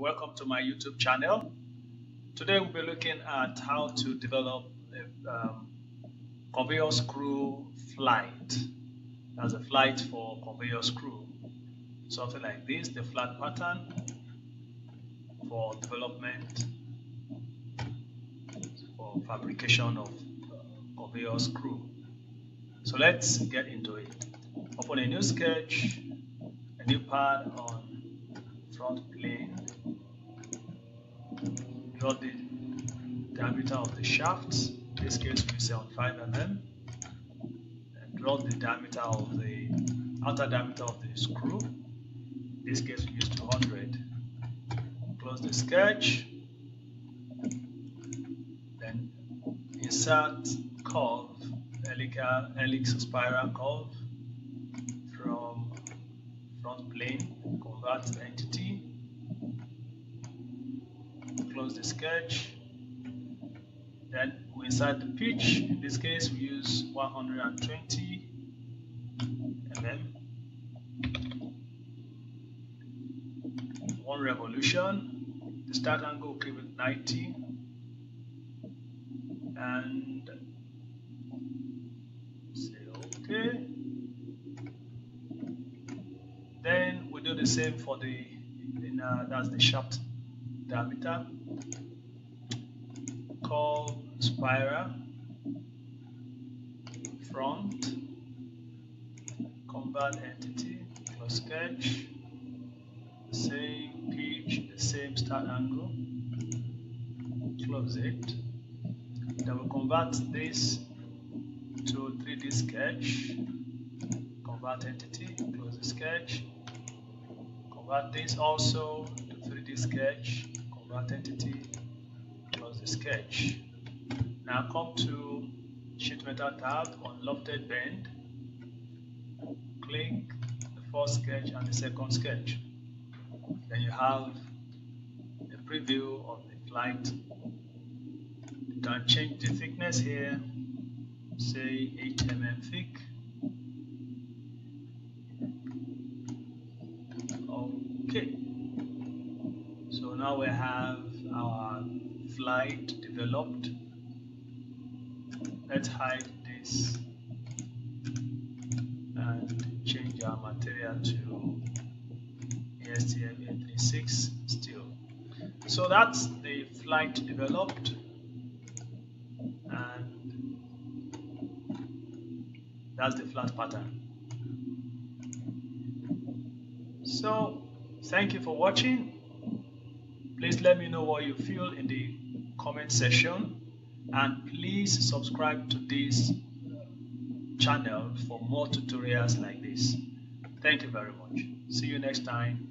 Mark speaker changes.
Speaker 1: welcome to my YouTube channel. Today we'll be looking at how to develop a um, conveyor screw flight. As a flight for conveyor screw. Something like this, the flat pattern for development for fabrication of uh, conveyor screw. So let's get into it. Open a new sketch, a new pad on front plane. Draw the diameter of the shaft. In this case, we say on 5 mm. And draw the diameter of the outer diameter of the screw. In this case, we use 200. Close the sketch. Then insert curve, helical, helix spiral curve from front plane, convert entity, the sketch, then we insert the pitch, in this case we use 120 mm, one revolution, the start angle keep it 90, and say okay. Then we do the same for the inner, that's the shaft diameter. Call spiral front, convert entity, close sketch, same pitch, the same start angle, close it. Then we convert this to 3D sketch, convert entity, close the sketch, convert this also to 3D sketch, convert entity, close the sketch. Now come to sheet metal tab on lofted bend, click the first sketch and the second sketch. Then you have a preview of the flight. You can change the thickness here, say 8 mm thick. Okay. Now we have our flight developed. Let's hide this and change our material to ASTM A36 steel. So that's the flight developed and that's the flat pattern. So thank you for watching. Please let me know what you feel in the comment section and please subscribe to this uh, channel for more tutorials like this. Thank you very much. See you next time.